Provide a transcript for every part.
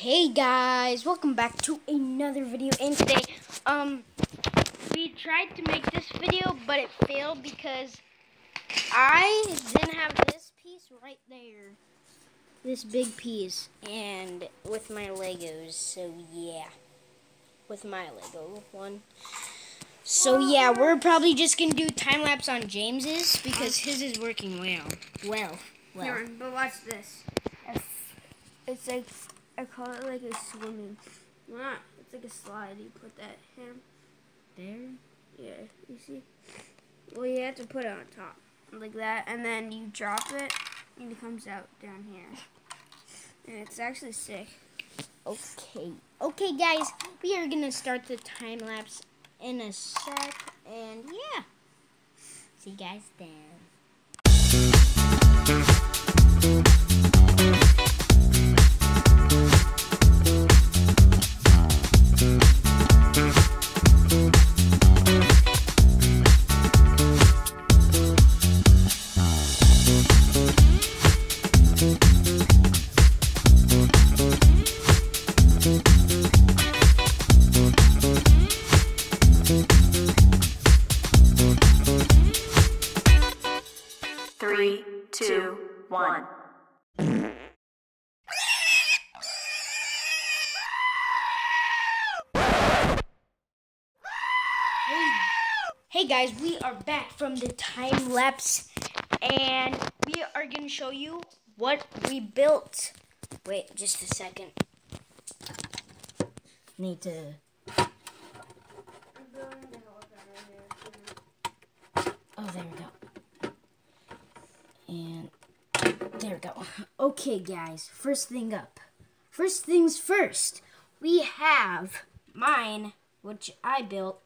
Hey guys, welcome back to another video. And today, um, we tried to make this video, but it failed because I didn't have this piece right there, this big piece, and with my Legos. So yeah, with my Lego one. So yeah, we're probably just gonna do time lapse on James's because his is working well. Well, well. Here, but watch this. It's like I call it like a swimming. Well, not. It's like a slide. You put that him There. Yeah. You see? Well, you have to put it on top like that, and then you drop it, and it comes out down here. And it's actually sick. Okay. Okay, guys, we are gonna start the time lapse in a sec, and yeah. See you guys then. Three, two, one. Hey guys, we are back from the time lapse and we are going to show you what we built. Wait, just a second. Need to Oh, there we go. And there we go. Okay, guys, first thing up. First things first. We have mine, which I built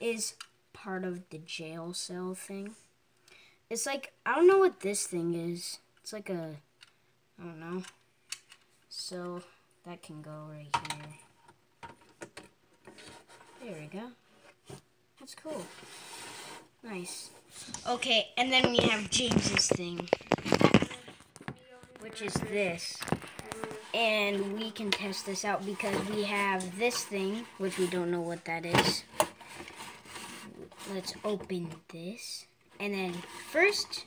is part of the jail cell thing. It's like, I don't know what this thing is. It's like a, I don't know. So, that can go right here. There we go. That's cool. Nice. Okay, and then we have James's thing, which is this. And we can test this out because we have this thing, which we don't know what that is let's open this. And then first,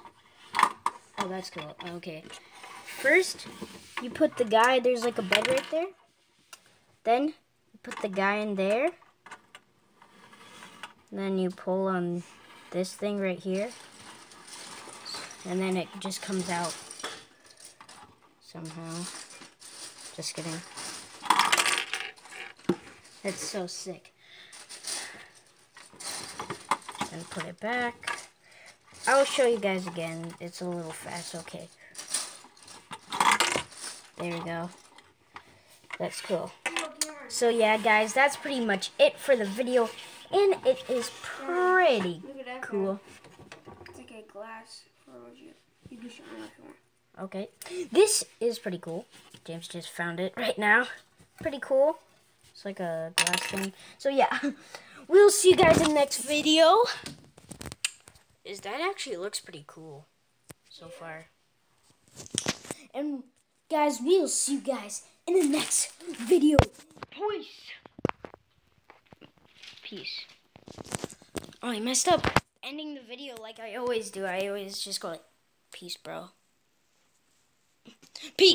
oh, that's cool. Okay. First, you put the guy, there's like a bed right there. Then, you put the guy in there. then you pull on this thing right here. And then it just comes out somehow. Just kidding. That's so sick and put it back. I will show you guys again. It's a little fast. Okay. There we go. That's cool. So yeah, guys, that's pretty much it for the video. And it is pretty cool. It's like a glass for you. You can show me if you want. Okay. This is pretty cool. James just found it right now. Pretty cool. It's like a glass thing. So yeah. We'll see you guys in the next video. Is that actually looks pretty cool so far. And guys, we'll see you guys in the next video. Peace. Peace. Oh, I messed up. Ending the video like I always do. I always just go like, peace, bro. Peace.